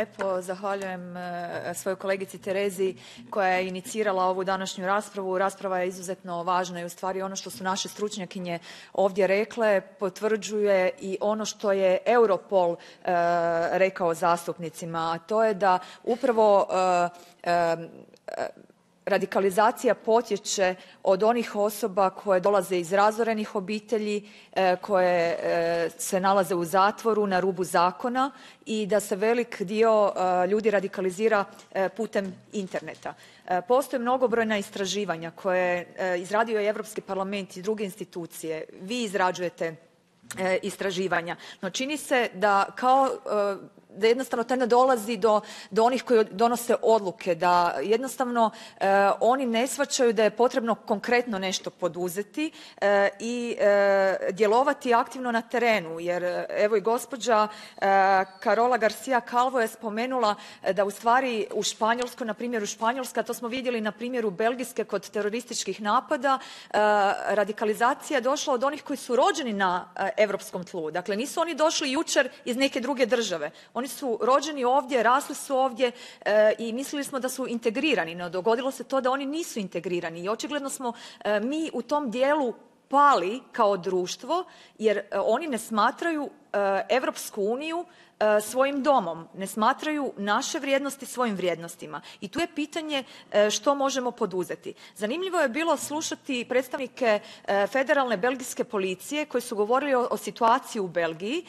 lijepo. Zahvaljujem e, svojoj kolegici Terezi koja je inicirala ovu današnju raspravu. Rasprava je izuzetno važna i ustvari ono što su naše stručnjakinje ovdje rekle potvrđuje i ono što je Europol e, rekao zastupnicima, a to je da upravo e, radikalizacija potječe od onih osoba koje dolaze iz razorenih obitelji, e, koje e, se nalaze u zatvoru, na rubu zakona i da se velik dio e, ljudi radikalizira putem interneta. Postoje mnogobrojna istraživanja koje je izradio i Europski parlament i druge institucije. Vi izrađujete istraživanja, no čini se da kao da jednostavno to ne dolazi do, do onih koji donose odluke, da jednostavno e, oni ne shvaćaju da je potrebno konkretno nešto poduzeti e, i e, djelovati aktivno na terenu. Jer evo i gospođa Carola Garcia Calvo je spomenula da ustvari u Španjolskoj, na primjeru Španjolske, a to smo vidjeli na primjeru Belgijske kod terorističkih napada, radikalizacija je došla od onih koji su rođeni na europskom tlu. Dakle, nisu oni došli jučer iz neke druge države. Oni oni su rođeni ovdje, rasli su ovdje e, i mislili smo da su integrirani, no dogodilo se to da oni nisu integrirani. I očigledno smo e, mi u tom dijelu pali kao društvo jer e, oni ne smatraju Europsku uniju E, svojim domom, ne smatraju naše vrijednosti svojim vrijednostima i tu je pitanje e, što možemo poduzeti. Zanimljivo je bilo slušati predstavnike federalne belgijske policije koji su govorili o situaciji u Belgiji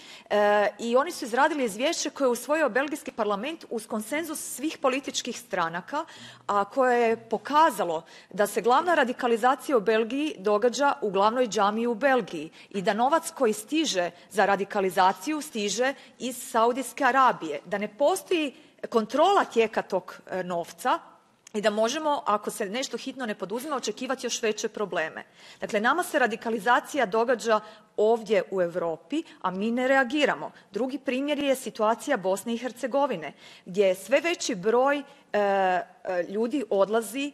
i oni su izradili izvješće koje je usvojio belgijski parlament uz konsenzus svih političkih stranaka, a koje je pokazalo da se glavna radikalizacija u Belgiji događa u glavnoj džamiji u Belgiji i da novac koji stiže za radikalizaciju stiže iz Saudijske Arabije, da ne postoji kontrola tijeka tog e, novca i da možemo ako se nešto hitno ne poduzme očekivati još veće probleme. Dakle, nama se radikalizacija događa ovdje u Europi, a mi ne reagiramo. Drugi primjer je situacija Bosne i Hercegovine gdje sve veći broj e, e, ljudi odlazi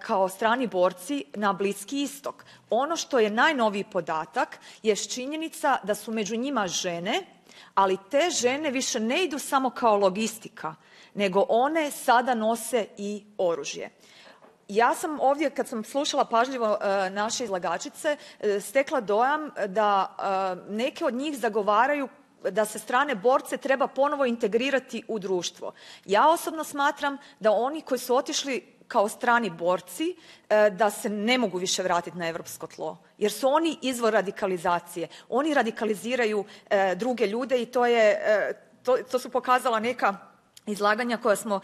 kao strani borci na Bliski istok. Ono što je najnoviji podatak jest činjenica da su među njima žene ali te žene više ne idu samo kao logistika nego one sada nose i oružje. Ja sam ovdje kad sam slušala pažljivo e, naše izlagačice e, stekla dojam da e, neke od njih zagovaraju da se strane borce treba ponovo integrirati u društvo. Ja osobno smatram da oni koji su otišli kao strani borci e, da se ne mogu više vratiti na europsko tlo jer su oni izvor radikalizacije. Oni radikaliziraju e, druge ljude i to je, e, to, to su pokazala neka izlaganja koja smo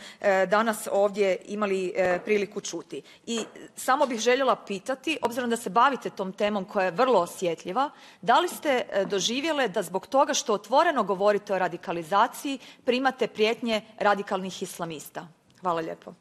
danas ovdje imali priliku čuti. I samo bih željela pitati obzirom da se bavite tom temom koja je vrlo osjetljiva da li ste doživjele da zbog toga što otvoreno govorite o radikalizaciji primate prijetnje radikalnih islamista? Hvala lijepo.